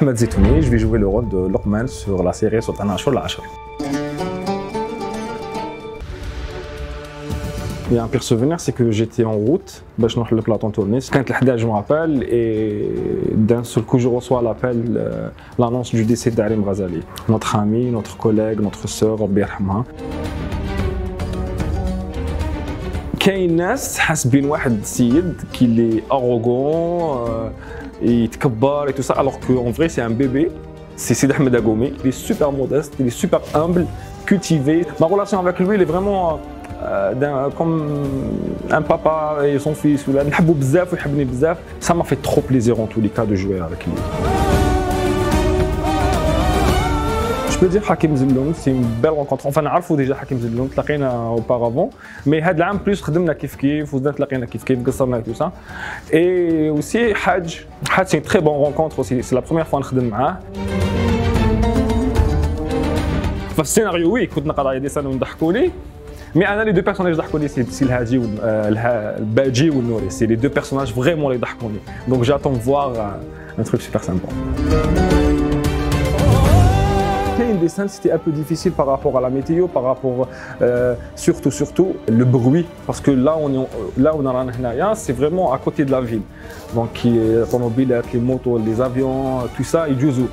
Ahmed Zitouni, je vais jouer le rôle de Lokman sur la série Sultan Ashur. Il y a un pire souvenir, c'est que j'étais en route, bah, je le plateau tourné. Quand je me rappelle, et d'un seul coup, je reçois l'appel, euh, l'annonce du décès d'Arim Ghazali, notre ami, notre collègue, notre sœur, Rabbi Rahma. كاين ناس حاس بين واحد السيد كي لي ارغون يتكبر et tout ça alors que en vrai c'est un bébé c'est Sid Ahmed Agoumi il est super modeste il est super humble cultivé ma relation avec lui elle est vraiment euh, comme un papa et son fils ولا نحبه بزاف ويحبني بزاف ça m'a fait trop plaisir en tous les cas de jouer avec lui Je peux dire Hakim Zilloun, c'est une belle rencontre. Enfin, on a déjà Hakim Zilloun, تلاقينا auparavant, mais هذا العام plus خدمنا كيف كيف وزدنا تلاقينا كيف كيف قصرنا tout ça. Et aussi Hadj, Hadj c'est une très bonne rencontre aussi, c'est la première fois نخدم معاه. في السيناريو وي كنت نقرا يدي سنه ونضحكوا لي مي انا لي دو بيرسوناج ضحكوني سي سي الهادي والباجي والنوري سي لي دو بيرسوناج فريمون اللي ضحكوني دونك جاتون فوار ان تروك سوبر سامبا c'était un peu difficile par rapport à la météo, par rapport euh, surtout, surtout le bruit, parce que là, on est, là on c'est vraiment à côté de la ville. Donc, les automobiles, les motos, les avions, tout ça, et du zoo.